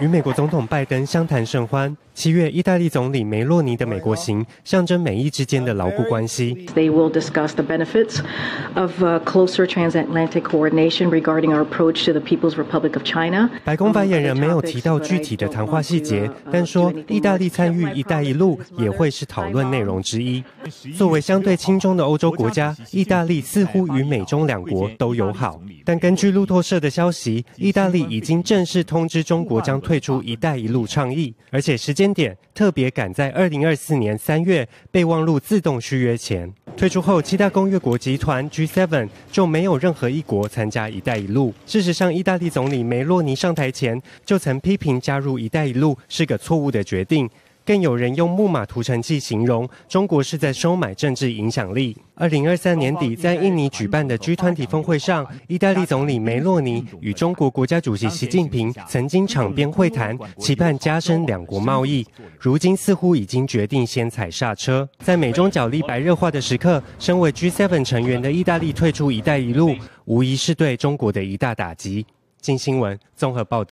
与美国总统拜登相谈甚欢。七月，意大利总理梅洛尼的美国行象征美意之间的牢固关系。They will discuss the benefits of closer transatlantic coordination regarding our approach to the People's Republic of China。白宫发言人没有提到具体的谈话细节，但说意大利参与“一带一路”也会是讨论内容之一。作为相对亲中的欧洲国家，意大利似乎与美中两国都友好。但根据路透社的消息，意大利已经正式通知中国将退出“一带一路”倡议，而且时间点特别赶在二零二四年三月备忘录自动续约前。退出后，七大工业国集团 G7 就没有任何一国参加“一带一路”。事实上，意大利总理梅洛尼上台前就曾批评加入“一带一路”是个错误的决定。更有人用木马屠城记形容中国是在收买政治影响力。二零二三年底，在印尼举办的 G 团体峰会上，意大利总理梅洛尼与中国国家主席习近平曾经场边会谈，期盼加深两国贸易。如今似乎已经决定先踩刹车。在美中角力白热化的时刻，身为 G7 成员的意大利退出“一带一路”，无疑是对中国的一大打击。金新闻综合报道。